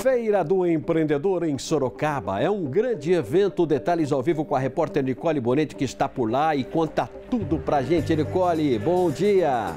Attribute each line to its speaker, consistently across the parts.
Speaker 1: Feira do Empreendedor em Sorocaba é um grande evento. Detalhes ao vivo com a repórter Nicole Bonetti, que está por lá e conta tudo pra gente. Nicole, bom dia!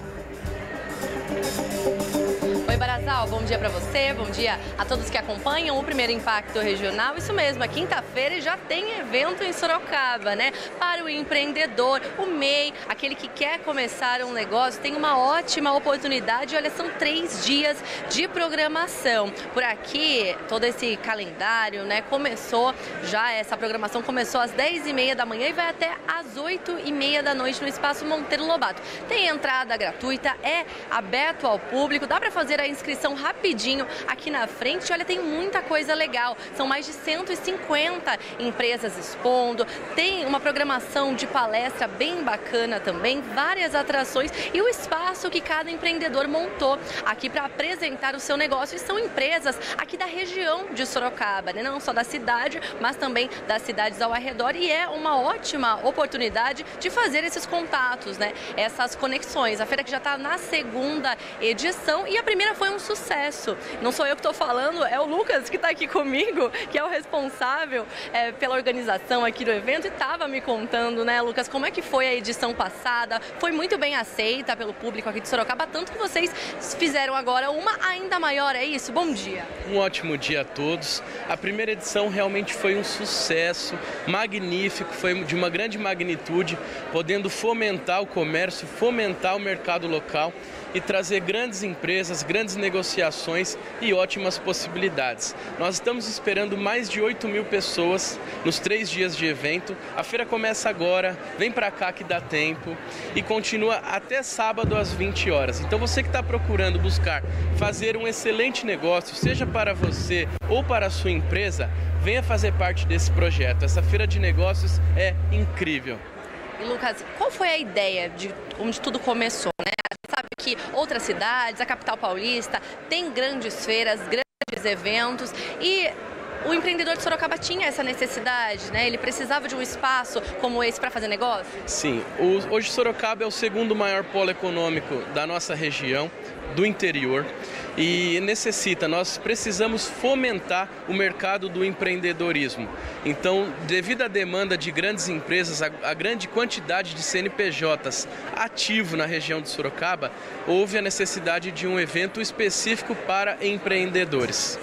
Speaker 2: Barazal, bom dia para você, bom dia a todos que acompanham o primeiro Impacto Regional. Isso mesmo, é quinta-feira já tem evento em Sorocaba, né? Para o empreendedor, o MEI, aquele que quer começar um negócio, tem uma ótima oportunidade. Olha, são três dias de programação. Por aqui, todo esse calendário, né? Começou já, essa programação começou às 10h30 da manhã e vai até às 8h30 da noite no Espaço Monteiro Lobato. Tem entrada gratuita, é aberto ao público, dá para fazer a inscrição rapidinho aqui na frente. Olha, tem muita coisa legal. São mais de 150 empresas expondo. Tem uma programação de palestra bem bacana também, várias atrações e o espaço que cada empreendedor montou aqui para apresentar o seu negócio. E são empresas aqui da região de Sorocaba, né? não só da cidade, mas também das cidades ao redor. E é uma ótima oportunidade de fazer esses contatos, né? essas conexões. A feira que já está na segunda edição e a primeira foi um sucesso. Não sou eu que estou falando, é o Lucas que está aqui comigo, que é o responsável é, pela organização aqui do evento e estava me contando, né, Lucas, como é que foi a edição passada? Foi muito bem aceita pelo público aqui de Sorocaba, tanto que vocês fizeram agora uma ainda maior, é isso? Bom dia.
Speaker 3: Um ótimo dia a todos. A primeira edição realmente foi um sucesso, magnífico, foi de uma grande magnitude, podendo fomentar o comércio, fomentar o mercado local e trazer grandes empresas, grandes negociações e ótimas possibilidades. Nós estamos esperando mais de 8 mil pessoas nos três dias de evento. A feira começa agora, vem para cá que dá tempo e continua até sábado às 20 horas. Então você que está procurando buscar fazer um excelente negócio, seja para você ou para a sua empresa, venha fazer parte desse projeto. Essa feira de negócios é incrível.
Speaker 2: E Lucas, qual foi a ideia de onde tudo começou, que outras cidades, a capital paulista, tem grandes feiras, grandes eventos. E o empreendedor de Sorocaba tinha essa necessidade, né? Ele precisava de um espaço como esse para fazer negócio?
Speaker 3: Sim. hoje Sorocaba é o segundo maior polo econômico da nossa região, do interior e necessita, nós precisamos fomentar o mercado do empreendedorismo. Então, devido à demanda de grandes empresas, a, grande quantidade de CNPJs ativo na região de Sorocaba, houve a necessidade de um evento específico para empreendedores.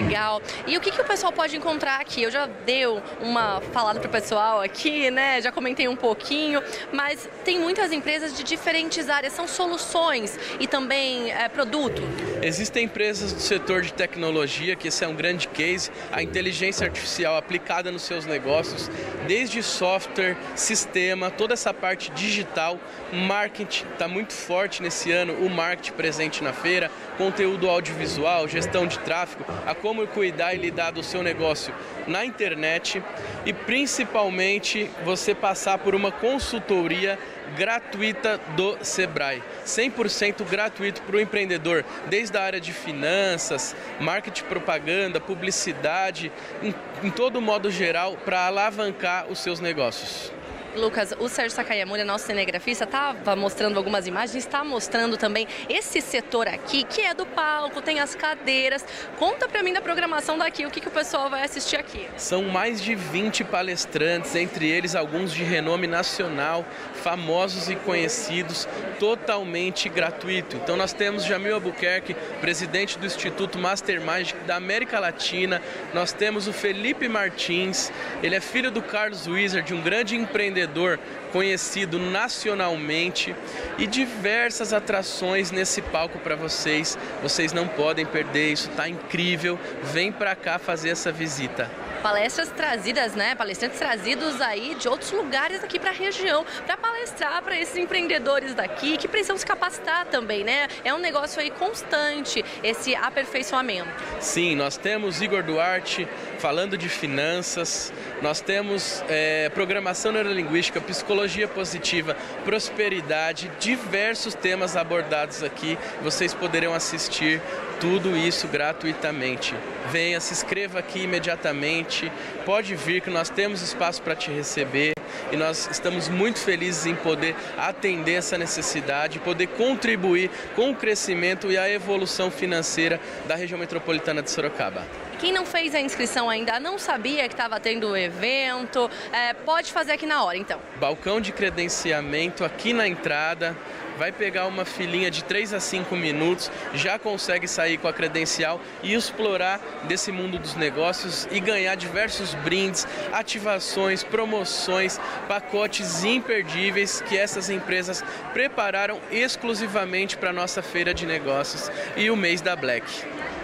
Speaker 2: Legal. E o que, que o pessoal pode encontrar aqui? Eu já dei uma falada para o pessoal aqui, né? Já comentei um pouquinho, mas tem muitas empresas de diferentes áreas, são soluções e também é, produto.
Speaker 3: Existem empresas do setor de tecnologia, que esse é um grande case, a inteligência artificial aplicada nos seus negócios, desde software, sistema, toda essa parte digital, marketing está muito forte nesse ano, o marketing presente na feira, conteúdo audiovisual, gestão de tráfego, a como cuidar e lidar do seu negócio na internet e principalmente você passar por uma consultoria gratuita do Sebrae. 100% gratuito para o empreendedor, desde a área de finanças, marketing propaganda, publicidade, em, em todo modo geral, para alavancar os seus negócios.
Speaker 2: Lucas, o Sérgio Sakayamura, nosso cinegrafista, estava mostrando algumas imagens, está mostrando também esse setor aqui, que é do palco, tem as cadeiras. Conta para mim da programação daqui, o que, que o pessoal vai assistir aqui.
Speaker 3: São mais de 20 palestrantes, entre eles alguns de renome nacional, famosos e conhecidos, totalmente gratuito. Então nós temos Jamil Albuquerque, presidente do Instituto Mastermind da América Latina, nós temos o Felipe Martins, ele é filho do Carlos Wizard, um grande empreendedor empreendedor conhecido nacionalmente e diversas atrações nesse palco para vocês. Vocês não podem perder, isso está incrível. Vem para cá fazer essa visita
Speaker 2: palestras trazidas, né, palestrantes trazidos aí de outros lugares aqui para a região, para palestrar para esses empreendedores daqui que precisam se capacitar também, né? É um negócio aí constante esse aperfeiçoamento.
Speaker 3: Sim, nós temos Igor Duarte falando de finanças, nós temos é, programação neurolinguística, psicologia positiva, prosperidade, diversos temas abordados aqui. Vocês poderão assistir tudo isso gratuitamente. Venha, se inscreva aqui imediatamente. Pode vir que nós temos espaço para te receber. e nós estamos muito felizes em poder atender essa necessidade, poder contribuir com o crescimento e a evolução financeira da região metropolitana de Sorocaba.
Speaker 2: Quem não fez a inscrição ainda, não sabia que estava tendo o evento, é, pode fazer aqui na hora, então.
Speaker 3: Balcão de credenciamento aqui na entrada vai pegar uma filinha de 3 a 5 minutos, já consegue sair com a credencial e explorar desse mundo dos negócios e ganhar diversos brindes, ativações, promoções, pacotes imperdíveis que essas empresas prepararam exclusivamente para a nossa feira de negócios e o mês da Black.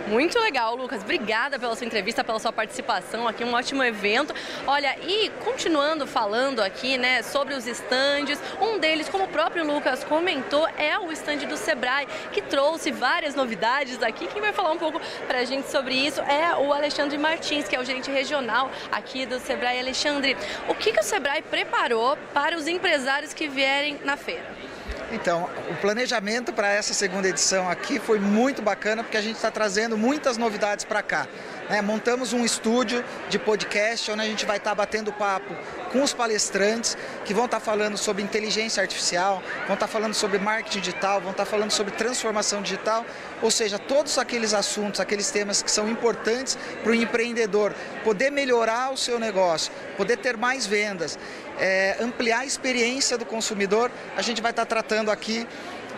Speaker 2: Muito legal, Lucas. Obrigada pela sua entrevista, pela sua participação aqui, um ótimo evento. Olha, e continuando falando aqui, né, sobre os estandes, um deles, como o próprio Lucas comentou, é o estande do Sebrae, que trouxe várias novidades aqui. Quem vai falar um pouco para a gente sobre isso é o Alexandre Martins, que é o gerente regional aqui do Sebrae. Alexandre, o que, que o Sebrae preparou para os empresários que vierem na feira?
Speaker 4: Então, o planejamento para essa segunda edição aqui foi muito bacana porque a gente está trazendo muitas novidades para cá. É, montamos um estúdio de podcast onde a gente vai estar tá batendo papo com os palestrantes que vão estar tá falando sobre inteligência artificial, vão estar tá falando sobre marketing digital, vão estar tá falando sobre transformação digital, ou seja, todos aqueles assuntos, aqueles temas que são importantes para o empreendedor poder melhorar o seu negócio, poder ter mais vendas, é, ampliar a experiência do consumidor, a gente vai estar tá tratando aqui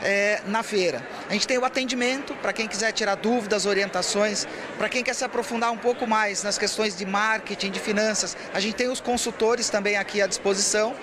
Speaker 4: é, na feira. A gente tem o atendimento para quem quiser tirar dúvidas, orientações, para quem quer se aprofundar um pouco mais nas questões de marketing, de finanças. A gente tem os consultores também aqui à disposição.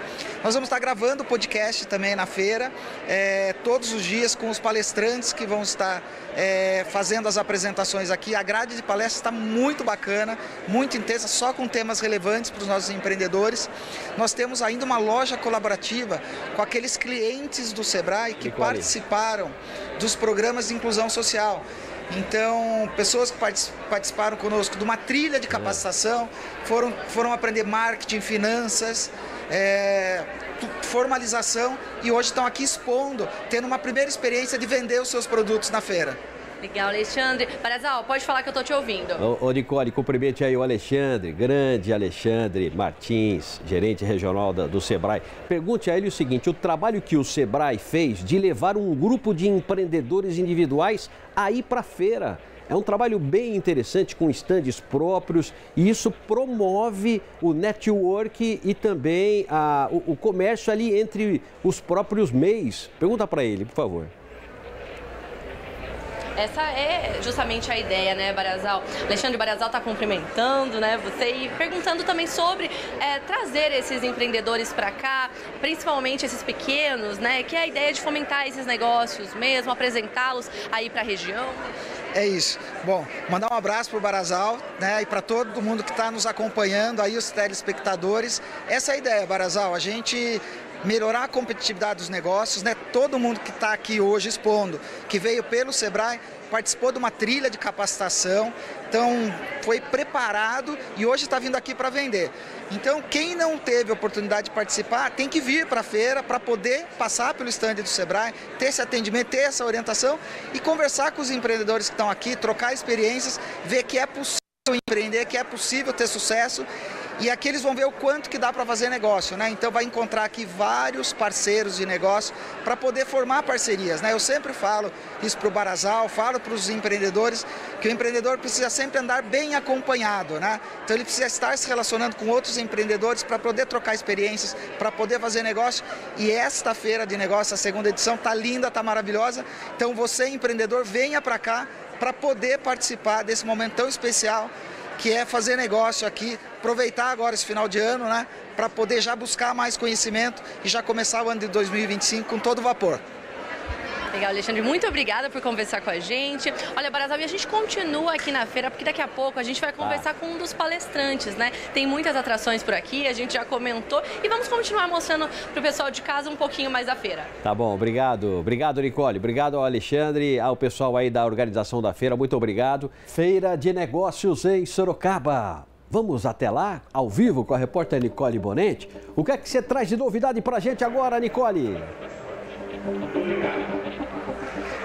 Speaker 4: Nós vamos estar gravando o podcast também na feira, é, todos os dias com os palestrantes que vão estar é, fazendo as apresentações aqui. A grade de palestra está muito bacana, muito intensa, só com temas relevantes para os nossos empreendedores. Nós temos ainda uma loja colaborativa com aqueles clientes do Sebrae que participaram dos programas de inclusão social. Então, pessoas que participaram conosco de uma trilha de capacitação foram, foram aprender marketing, finanças, é, formalização e hoje estão aqui expondo, tendo uma primeira experiência de vender os seus produtos na feira.
Speaker 2: Legal, Alexandre. Barazal, pode falar que eu estou te ouvindo. Ô,
Speaker 1: ô, Nicole, cumprimente aí o Alexandre, grande Alexandre Martins, gerente regional da, do Sebrae. Pergunte a ele o seguinte: o trabalho que o Sebrae fez de levar um grupo de empreendedores individuais aí para feira. É um trabalho bem interessante com estandes próprios e isso promove o network e também a, o, o comércio ali entre os próprios MEIs. Pergunta para ele, por favor.
Speaker 2: Essa é justamente a ideia, né, Barazal? Alexandre Barazal está cumprimentando, né, você e perguntando também sobre é, trazer esses empreendedores para cá, principalmente esses pequenos, né, que é a ideia de fomentar esses negócios mesmo, apresentá-los aí para a região.
Speaker 4: É isso. Bom, mandar um abraço para o Barazal né, e para todo mundo que está nos acompanhando, aí os telespectadores. Essa é a ideia, Barazal, a gente melhorar a competitividade dos negócios, né? Todo mundo que está aqui hoje expondo, que veio pelo Sebrae, participou de uma trilha de capacitação, então foi preparado e hoje está vindo aqui para vender. Então quem não teve oportunidade de participar tem que vir para a feira para poder passar pelo stand do Sebrae, ter esse atendimento, ter essa orientação e conversar com os empreendedores que estão aqui, trocar experiências, ver que é possível empreender, que é possível ter sucesso e aqui eles vão ver o quanto que dá para fazer negócio, né? Então vai encontrar aqui vários parceiros de negócio para poder formar parcerias, né? Eu sempre falo isso para o Barazal, falo para os empreendedores que o empreendedor precisa sempre andar bem acompanhado, né? Então ele precisa estar se relacionando com outros empreendedores para poder trocar experiências, para poder fazer negócio. E esta feira de negócio, a segunda edição, tá linda, tá maravilhosa. Então você empreendedor venha para cá para poder participar desse momento tão especial que é fazer negócio aqui, aproveitar agora esse final de ano, né, para poder já buscar mais conhecimento e já começar o ano de 2025 com todo vapor.
Speaker 2: Legal, Alexandre, muito obrigada por conversar com a gente. Olha, Barazal, e a gente continua aqui na feira, porque daqui a pouco a gente vai conversar ah. com um dos palestrantes, né? Tem muitas atrações por aqui, a gente já comentou, e vamos continuar mostrando para o pessoal de casa um pouquinho mais da feira.
Speaker 1: Tá bom, obrigado. Obrigado, Nicole. Obrigado ao Alexandre, ao pessoal aí da organização da feira, muito obrigado. Feira de Negócios em Sorocaba. Vamos até lá, ao vivo, com a repórter Nicole Bonente. O que é que você traz de novidade para a gente agora, Nicole?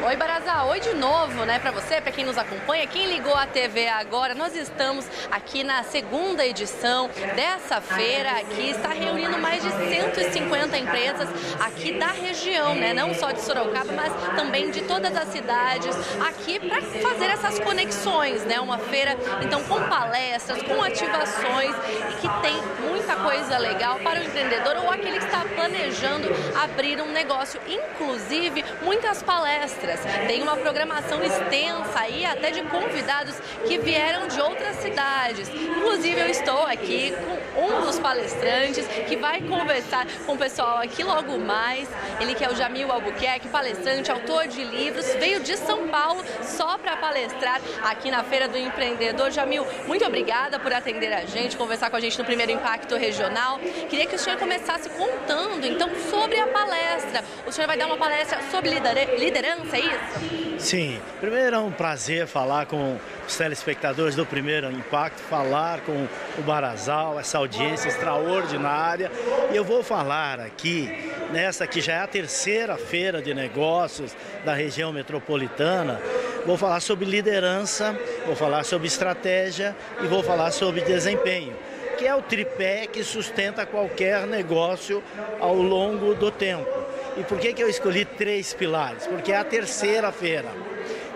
Speaker 2: Oi, Barazal. Oi de novo, né, para você, para quem nos acompanha, quem ligou a TV agora. Nós estamos aqui na segunda edição dessa feira que está reunindo mais de 150 empresas aqui da região, né? Não só de Sorocaba, mas também de todas as cidades aqui para fazer essas conexões, né? Uma feira, então, com palestras, com ativações e que tem muita coisa legal para o empreendedor ou aquele que está planejando abrir um negócio. Inclusive, muitas palestras. Tem uma programação extensa aí, até de convidados que vieram de outras cidades. Inclusive, eu estou aqui com um dos palestrantes que vai conversar com o pessoal aqui logo mais. Ele que é o Jamil Albuquerque, palestrante, autor de livros, veio de São Paulo só para palestrar aqui na Feira do Empreendedor. Jamil, muito obrigada por atender a gente, conversar com a gente no primeiro Impacto Regional. Queria que o senhor começasse contando, então, sobre a palestra. O senhor vai dar uma palestra sobre liderança, é isso?
Speaker 5: Sim. Primeiro é um prazer falar com os telespectadores do Primeiro Impacto, falar com o Barazal, essa audiência extraordinária. E eu vou falar aqui, nessa que já é a terceira feira de negócios da região metropolitana, vou falar sobre liderança, vou falar sobre estratégia e vou falar sobre desempenho que é o tripé que sustenta qualquer negócio ao longo do tempo. E por que, que eu escolhi três pilares? Porque é a terceira feira.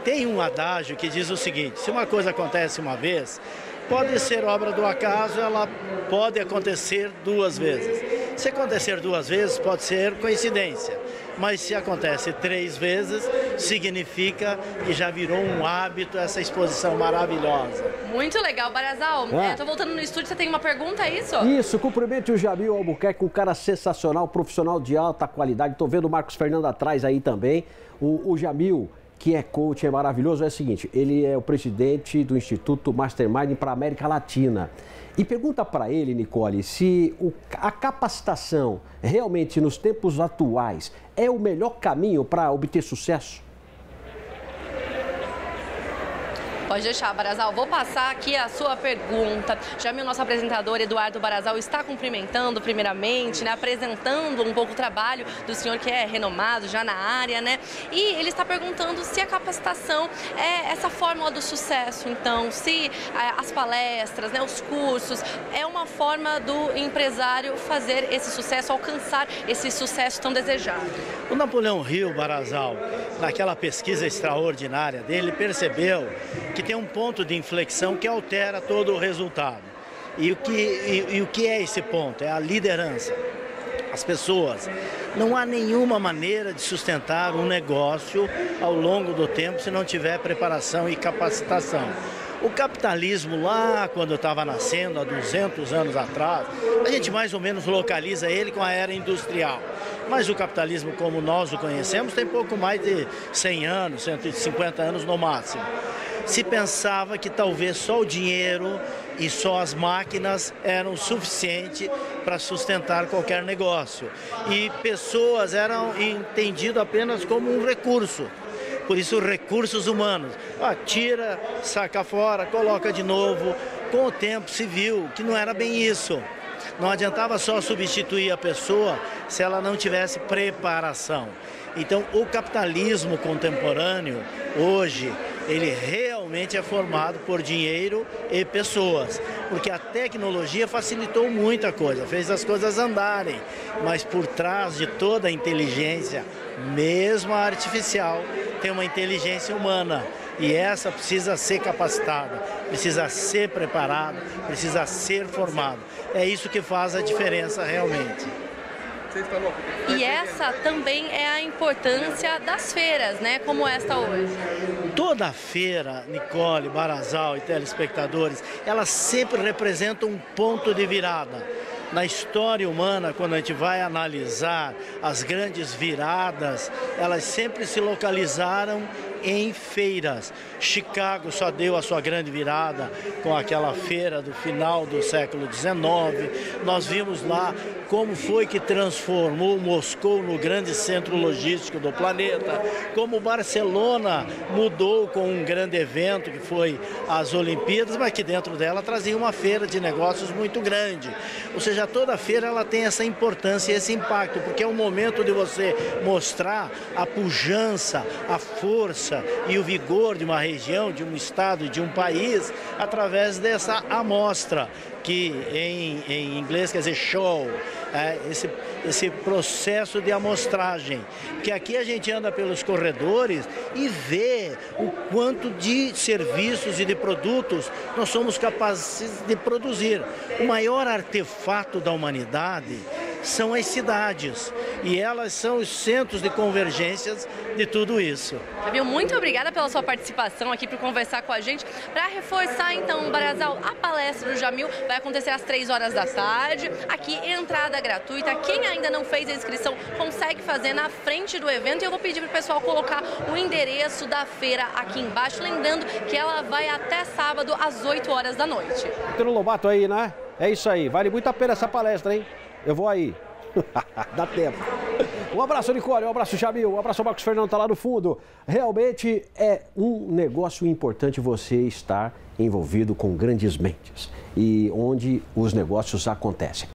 Speaker 5: Tem um adágio que diz o seguinte: se uma coisa acontece uma vez, pode ser obra do acaso, ela pode acontecer duas vezes. Se acontecer duas vezes, pode ser coincidência. Mas se acontece três vezes, significa que já virou um hábito essa exposição maravilhosa.
Speaker 2: Muito legal, Barazal. É. É, voltando no estúdio, você tem uma pergunta, é isso?
Speaker 1: Isso, cumprimente o Jamil Albuquerque, um cara sensacional, profissional de alta qualidade. Estou vendo o Marcos Fernando atrás aí também. O, o Jamil que é coach, é maravilhoso, é o seguinte, ele é o presidente do Instituto Mastermind para a América Latina. E pergunta para ele, Nicole, se o, a capacitação realmente nos tempos atuais é o melhor caminho para obter sucesso?
Speaker 2: Pode deixar, Barazal. Vou passar aqui a sua pergunta. Já meu nosso apresentador, Eduardo Barazal, está cumprimentando primeiramente, né, apresentando um pouco o trabalho do senhor que é renomado já na área, né? E ele está perguntando se a capacitação é essa fórmula do sucesso, então, se é, as palestras, né, os cursos, é uma forma do empresário fazer esse sucesso, alcançar esse sucesso tão desejado.
Speaker 5: O Napoleão Rio Barazal, naquela pesquisa extraordinária dele, percebeu que que tem um ponto de inflexão que altera todo o resultado. E o que, e, e o que é esse ponto? É a liderança. As pessoas. Não há nenhuma maneira de sustentar um negócio ao longo do tempo se não tiver preparação e capacitação. O capitalismo lá, quando estava nascendo, há 200 anos atrás, a gente mais ou menos localiza ele com a era industrial. Mas o capitalismo, como nós o conhecemos, tem pouco mais de 100 anos, 150 anos no máximo se pensava que talvez só o dinheiro e só as máquinas eram suficiente para sustentar qualquer negócio. E pessoas eram entendidas apenas como um recurso. Por isso, recursos humanos. Ah, tira, saca fora, coloca de novo. Com o tempo se viu que não era bem isso. Não adiantava só substituir a pessoa se ela não tivesse preparação. Então, o capitalismo contemporâneo, hoje, ele realmente é formado por dinheiro e pessoas, porque a tecnologia facilitou muita coisa, fez as coisas andarem, mas por trás de toda a inteligência, mesmo a artificial, tem uma inteligência humana. E essa precisa ser capacitada, precisa ser preparada, precisa ser formada. É isso que faz a diferença realmente.
Speaker 2: E essa também é a importância das feiras, né? Como esta hoje.
Speaker 5: Toda feira, Nicole, Barazal e telespectadores, ela sempre representa um ponto de virada. Na história humana, quando a gente vai analisar as grandes viradas, elas sempre se localizaram em feiras. Chicago só deu a sua grande virada com aquela feira do final do século XIX. Nós vimos lá como foi que transformou Moscou no grande centro logístico do planeta, como Barcelona mudou com um grande evento que foi as Olimpíadas, mas que dentro dela trazia uma feira de negócios muito grande. Ou seja, toda feira ela tem essa importância esse impacto, porque é um momento de você mostrar a pujança, a força e o vigor de uma região, de um estado, de um país, através dessa amostra que em, em inglês quer dizer show, é, esse, esse processo de amostragem. Que aqui a gente anda pelos corredores e vê o quanto de serviços e de produtos nós somos capazes de produzir. O maior artefato da humanidade são as cidades e elas são os centros de convergências de tudo isso.
Speaker 2: Fabio, muito obrigada pela sua participação aqui para conversar com a gente. Para reforçar então, Barazal, a palestra do Jamil vai acontecer às 3 horas da tarde. Aqui, entrada gratuita. Quem ainda não fez a inscrição consegue fazer na frente do evento. E eu vou pedir para o pessoal colocar o endereço da feira aqui embaixo. Lembrando que ela vai até sábado às 8 horas da noite.
Speaker 1: Tem um Lobato aí, né? É isso aí. Vale muito a pena essa palestra, hein? Eu vou aí. Dá tempo. Um abraço, Nicole. Um abraço, Jamil. Um abraço, Marcos Fernando, tá lá no fundo. Realmente é um negócio importante você estar envolvido com grandes mentes e onde os negócios acontecem.